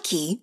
Nike